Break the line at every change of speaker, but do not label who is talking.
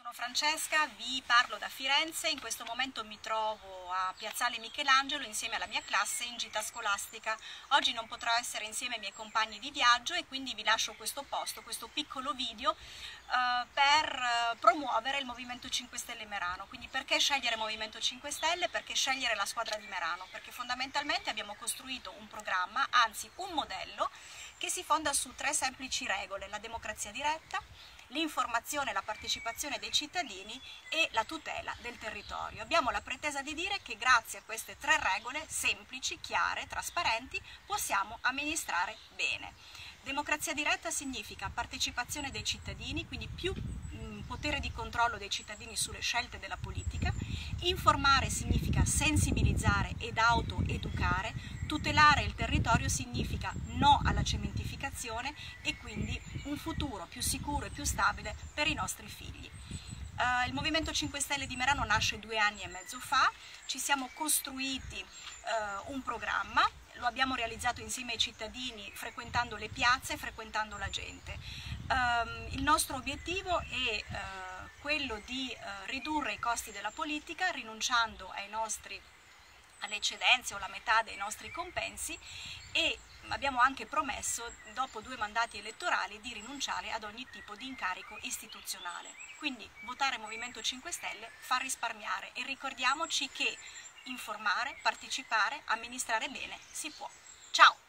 Sono Francesca, vi parlo da Firenze, in questo momento mi trovo a Piazzale Michelangelo insieme alla mia classe in gita scolastica. Oggi non potrò essere insieme ai miei compagni di viaggio e quindi vi lascio questo posto, questo piccolo video eh, per eh, promuovere il Movimento 5 Stelle Merano. Quindi perché scegliere Movimento 5 Stelle? Perché scegliere la squadra di Merano? Perché fondamentalmente abbiamo costruito un programma, anzi un modello, che si fonda su tre semplici regole, la democrazia diretta, l'informazione e la partecipazione dei cittadini e la tutela del territorio. Abbiamo la pretesa di dire che grazie a queste tre regole semplici, chiare, trasparenti, possiamo amministrare bene. Democrazia diretta significa partecipazione dei cittadini, quindi più mh, potere di controllo dei cittadini sulle scelte della politica, informare significa sensibilizzare ed autoeducare, tutelare il territorio significa no alla cementificazione e quindi un futuro più sicuro e più stabile per i nostri figli. Uh, il Movimento 5 Stelle di Merano nasce due anni e mezzo fa, ci siamo costruiti uh, un programma, lo abbiamo realizzato insieme ai cittadini frequentando le piazze, frequentando la gente. Um, il nostro obiettivo è uh, quello di ridurre i costi della politica rinunciando ai nostri alle eccedenze o la metà dei nostri compensi e abbiamo anche promesso, dopo due mandati elettorali, di rinunciare ad ogni tipo di incarico istituzionale. Quindi votare Movimento 5 Stelle fa risparmiare e ricordiamoci che informare, partecipare, amministrare bene si può. Ciao!